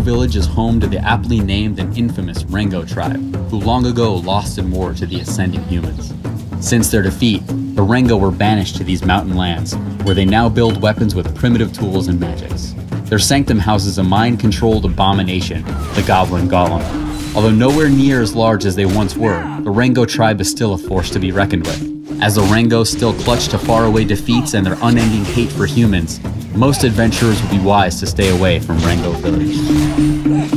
village is home to the aptly named and infamous Rengot tribe, who long ago lost in war to the ascending humans. Since their defeat, the Rengot were banished to these mountain lands, where they now build weapons with primitive tools and magics. Their sanctum houses a mind-controlled abomination, the Goblin Golem. Although nowhere near as large as they once were, the Rengot tribe is still a force to be reckoned with. As the Rengot still clutch to faraway defeats and their unending hate for humans, most adventurers would be wise to stay away from Rengot Village.